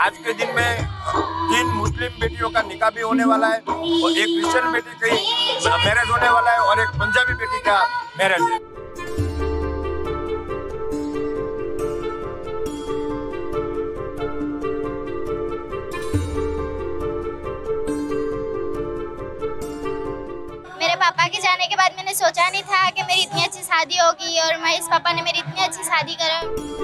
आज के दिन में तीन मुस्लिम बेटियों का निकाह भी होने वाला है और एक क्रिश्चियन बेटी की मैरिज होने वाला है और एक पंजाबी बेटी का मैरिज है। मेरे पापा के जाने के बाद मैंने सोचा नहीं था कि मेरी इतनी अच्छी शादी होगी और महेश पापा ने मेरी इतनी अच्छी शादी करा।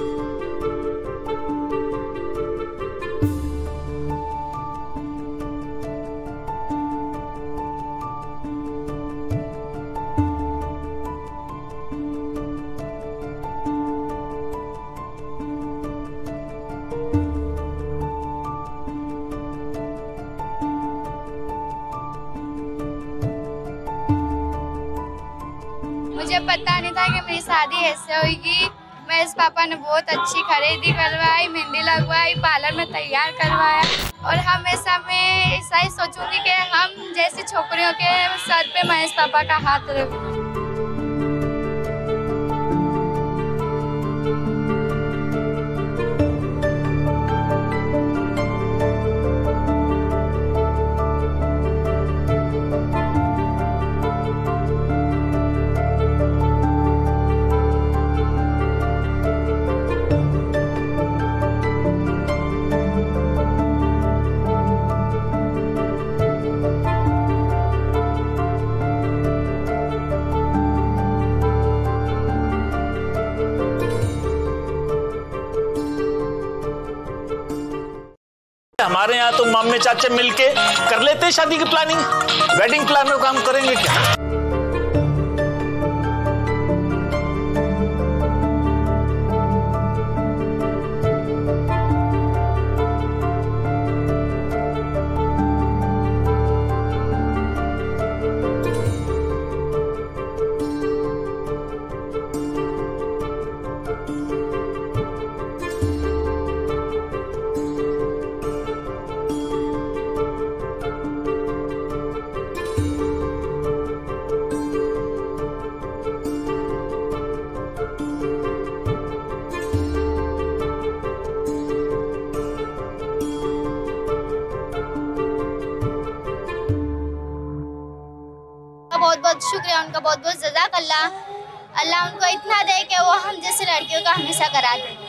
मुझे पता नहीं था कि मेरी शादी ऐसे होगी। महेश पापा ने बहुत अच्छी खरीदी करवाई, मेहंदी लगवाई, पार्लर में तैयार करवाया। और हमेशा मैं ऐसा ही सोचूँगी कि हम जैसे छोकरियों के सर पे महेश पापा का हाथ रहे हमारे यहाँ तो मामे चाचे मिलके कर लेते हैं शादी की प्लानिंग वेडिंग प्लानर काम करेंगे क्या? बहुत शुक्रिया उनका बहुत बहुत जजाक अल्लाह। अल्लाह उनको इतना दे कि वो हम जैसे लड़कियों का हमेशा करा दे।